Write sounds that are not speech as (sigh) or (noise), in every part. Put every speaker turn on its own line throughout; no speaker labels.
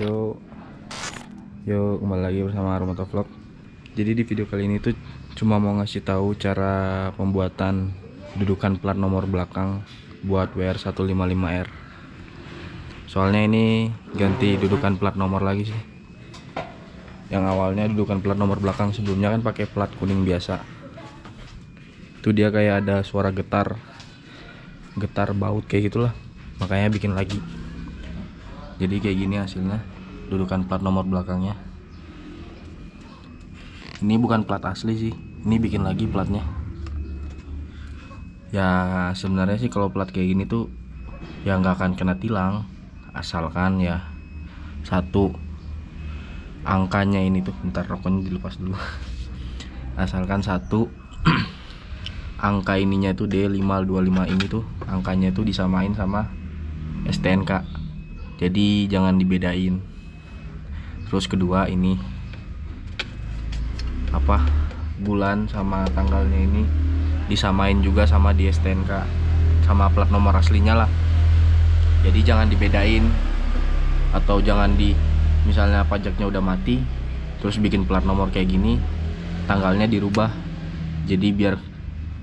Yo, yo kembali lagi bersama Armata Vlog. Jadi di video kali ini tuh cuma mau ngasih tahu cara pembuatan dudukan plat nomor belakang buat WR155R. Soalnya ini ganti dudukan plat nomor lagi sih. Yang awalnya dudukan plat nomor belakang sebelumnya kan pakai plat kuning biasa. Itu dia kayak ada suara getar, getar baut kayak gitulah. Makanya bikin lagi jadi kayak gini hasilnya. Dudukan plat nomor belakangnya. Ini bukan plat asli sih. Ini bikin lagi platnya. Ya sebenarnya sih kalau plat kayak gini tuh ya nggak akan kena tilang. Asalkan ya satu angkanya ini tuh. Bentar rokoknya dilepas dulu. (laughs) Asalkan satu (clears throat) angka ininya itu D525 ini tuh angkanya itu disamain sama STNK jadi jangan dibedain. Terus kedua ini. Apa? Bulan sama tanggalnya ini disamain juga sama di STNK sama plat nomor aslinya lah. Jadi jangan dibedain. Atau jangan di misalnya pajaknya udah mati terus bikin plat nomor kayak gini tanggalnya dirubah. Jadi biar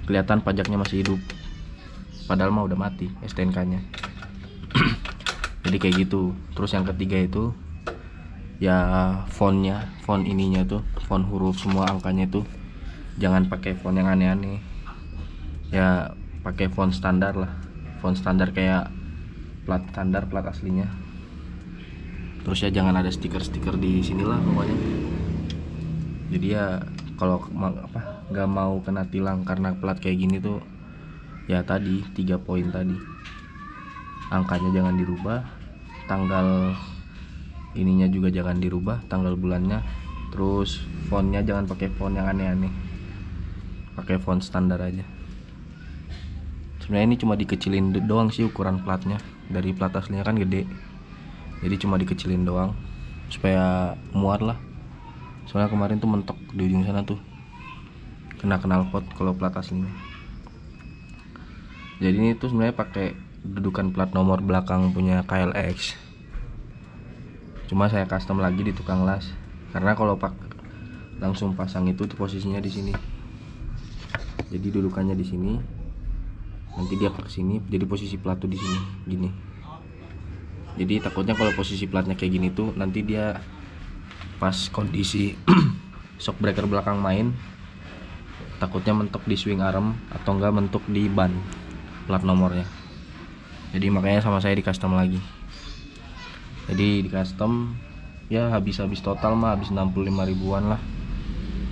kelihatan pajaknya masih hidup. Padahal mah udah mati STNK nya jadi kayak gitu. Terus yang ketiga itu ya fontnya font ininya tuh font huruf semua angkanya itu jangan pakai font yang aneh-aneh. Ya pakai font standar lah. Font standar kayak plat standar plat aslinya. Terus ya jangan ada stiker-stiker di sinilah pokoknya. Jadi ya kalau apa nggak mau kena tilang karena plat kayak gini tuh ya tadi tiga poin tadi. Angkanya jangan dirubah tanggal ininya juga jangan dirubah tanggal bulannya. Terus fontnya jangan pakai font yang aneh-aneh. Pakai font standar aja. Sebenarnya ini cuma dikecilin doang sih ukuran platnya. Dari plat aslinya kan gede. Jadi cuma dikecilin doang supaya muat lah. Soalnya kemarin tuh mentok di ujung sana tuh. Kena kenal pot kalau plat aslinya. Jadi ini tuh sebenarnya pakai dudukan plat nomor belakang punya KLX cuma saya custom lagi di tukang las. Karena kalau pak langsung pasang itu tuh posisinya di sini. Jadi dudukannya di sini. Nanti dia ke sini jadi posisi plat tuh di sini gini. Jadi takutnya kalau posisi platnya kayak gini tuh nanti dia pas kondisi (clears throat) shock breaker belakang main takutnya mentok di swing arm atau enggak mentok di ban plat nomornya jadi makanya sama saya di custom lagi. Jadi di custom ya habis-habis total mah habis 65 ribuan lah.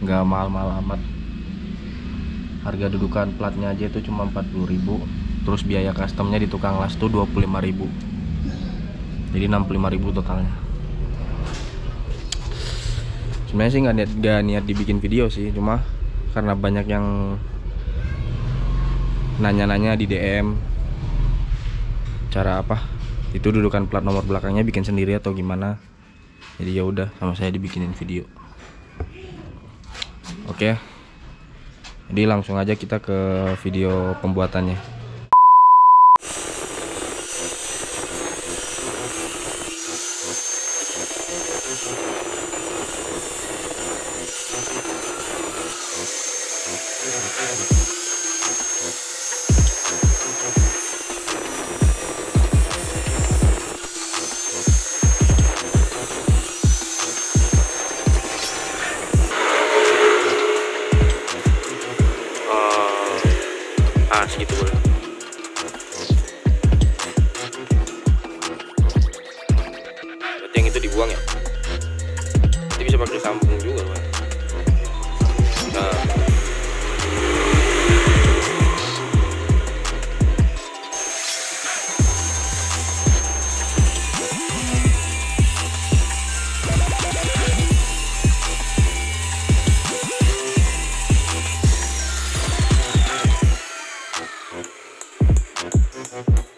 Nggak mahal-mahal amat. Harga dudukan platnya aja itu cuma 40 ribu. Terus biaya customnya di tukang las tuh 25 ribu. Jadi 65 ribu totalnya. Sebenarnya sih nggak niat, gak niat dibikin video sih. Cuma karena banyak yang nanya-nanya di DM cara apa? Itu dudukan plat nomor belakangnya bikin sendiri atau gimana? Jadi ya udah sama saya dibikinin video. Oke jadi langsung aja kita ke video pembuatannya Mm-hmm.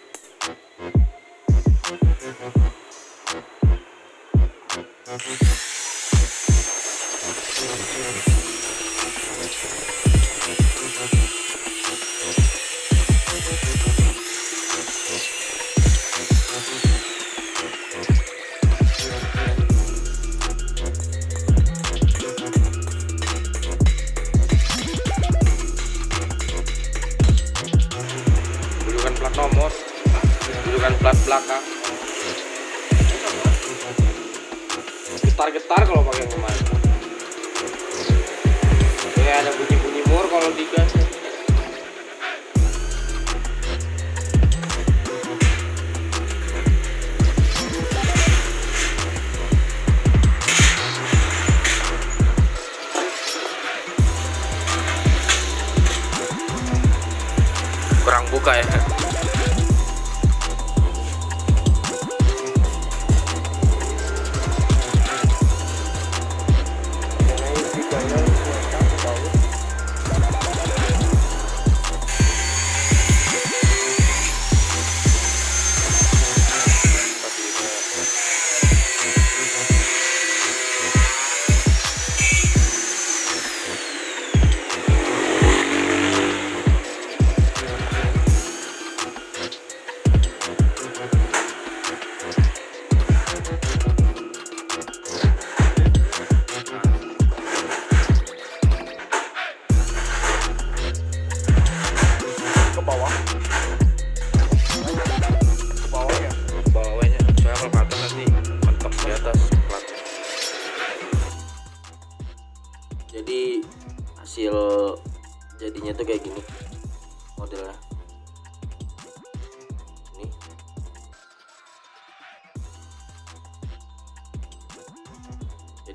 Ya ada bunyi-bunyi mur kalau digas kurang buka ya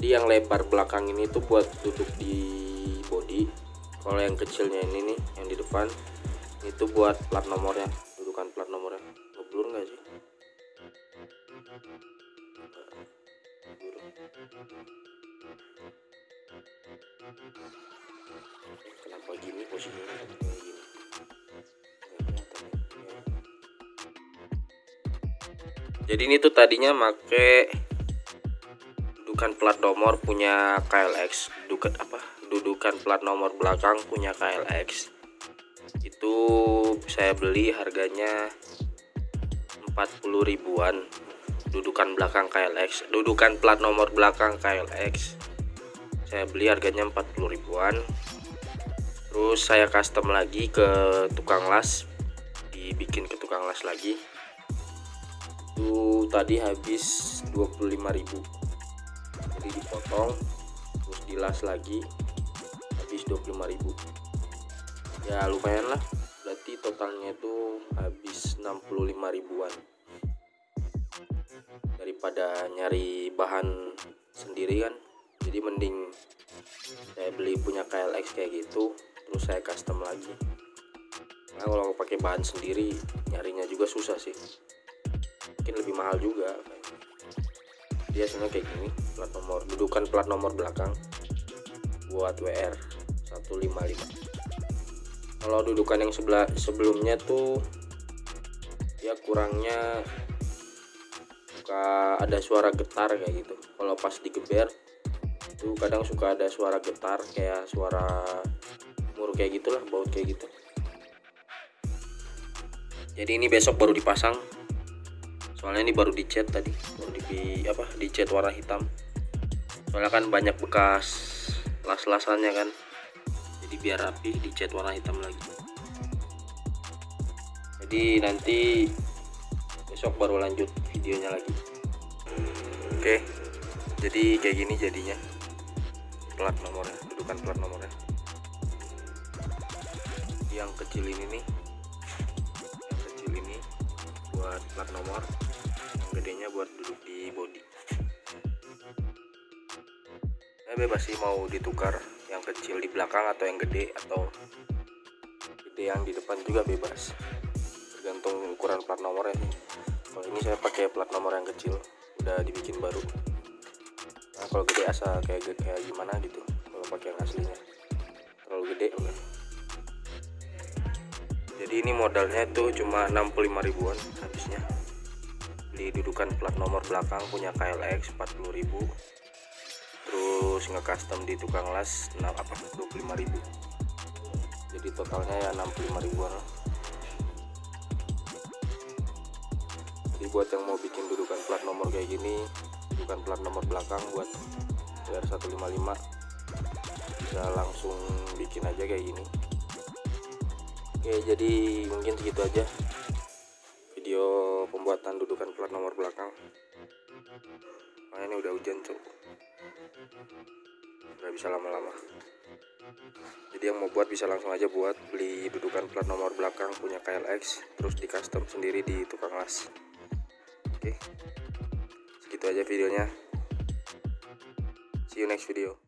jadi yang lebar belakang ini tuh buat duduk di body. Kalau yang kecilnya ini nih yang di depan itu buat plat nomornya dudukan plat nomornya. Ngeblur nggak sih? Kenapa gini posisinya? Gini jadi ini tuh tadinya make dudukan plat nomor punya KLX dudukan apa? Dudukan plat nomor belakang punya KLX itu saya beli harganya 40 ribuan. Dudukan belakang KLX dudukan plat nomor belakang KLX saya beli harganya 40 ribuan. Terus saya custom lagi ke tukang las. Dibikin ke tukang las lagi itu tadi habis 25.000 jadi dipotong terus dilas lagi habis 25.000 ya lumayan lah. Berarti totalnya itu habis 65 ribuan. Daripada nyari bahan sendiri kan. Jadi mending saya beli punya KLX kayak gitu terus saya custom lagi. Nah kalau pakai bahan sendiri nyarinya juga susah sih mungkin lebih mahal juga. Biasanya kayak gini plat nomor dudukan plat nomor belakang buat WR 155 kalau dudukan yang sebelah sebelumnya tuh ya kurangnya suka ada suara getar kayak gitu. Kalau pas digeber tuh kadang suka ada suara getar kayak suara mur kayak gitulah baut kayak gitu. Jadi ini besok baru dipasang soalnya ini baru dicat tadi baru di apa dicat warna hitam. Soalnya kan banyak bekas las-lasannya kan. Jadi biar rapi dicat warna hitam lagi. Jadi nanti besok baru lanjut videonya lagi. Oke jadi kayak gini jadinya. Plat nomornya dudukan plat nomornya. Yang kecil ini nih. Yang kecil ini buat plat nomor gedenya buat duduk di body. Saya bebas sih mau ditukar yang kecil di belakang atau yang gede atau gede yang di depan juga bebas. Tergantung ukuran plat nomornya kalau ini saya pakai plat nomor yang kecil udah dibikin baru. Nah kalau gede asal kayak kayak gimana gitu kalau pakai yang aslinya. Terlalu gede enggak jadi ini modalnya tuh cuma 65 ribuan habisnya beli dudukan plat nomor belakang punya KLX 40 ribu. Terus nge-custom di tukang las nah, apa 25 ribu. Jadi totalnya ya 65 ribuan. Jadi buat yang mau bikin dudukan plat nomor kayak gini dudukan plat nomor belakang buat WR 155 bisa langsung bikin aja kayak gini. Oke jadi mungkin segitu aja video pembuatan dudukan plat nomor belakang. Nah ini udah hujan cuk. Nggak bisa lama-lama. Jadi yang mau buat bisa langsung aja buat beli dudukan plat nomor belakang punya KLX terus di custom sendiri di tukang las. Oke. Segitu aja videonya. See you next video